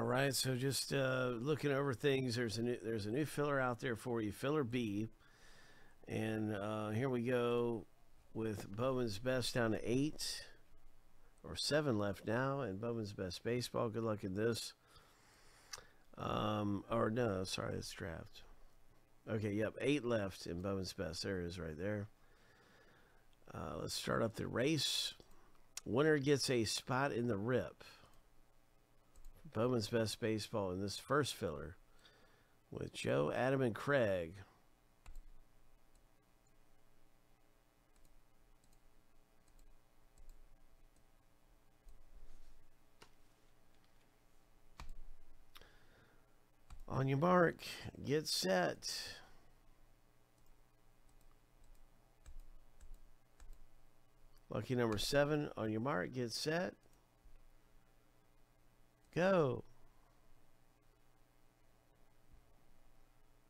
All right, so just uh, looking over things. There's a new there's a new filler out there for you, filler B, and uh, here we go with Bowman's best down to eight or seven left now, and Bowman's best baseball. Good luck in this. Um, or no, sorry, it's draft. Okay, yep, eight left in Bowman's best. There is, right there. Uh, let's start up the race. Winner gets a spot in the rip. Bowman's best baseball in this first filler with Joe, Adam, and Craig. On your mark, get set. Lucky number seven, on your mark, get set. Go.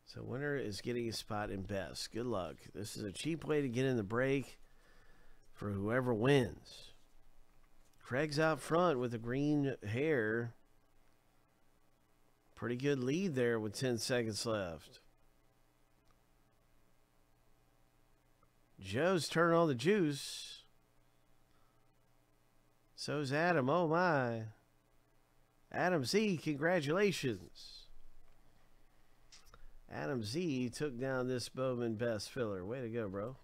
So winner is getting a spot in best. Good luck. This is a cheap way to get in the break for whoever wins. Craig's out front with the green hair. Pretty good lead there with 10 seconds left. Joe's turning on the juice. So's Adam. Oh my. Adam Z, congratulations. Adam Z took down this Bowman best filler. Way to go, bro.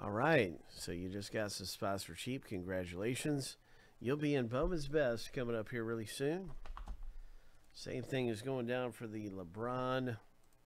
All right. So you just got some spots for cheap. Congratulations. You'll be in Bowman's best coming up here really soon. Same thing is going down for the LeBron